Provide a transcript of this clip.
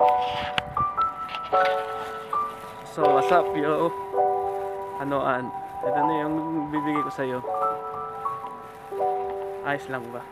So, what's up, yo? Ano, an? Ito na yung bibigay ko sa'yo. Ayos lang ba?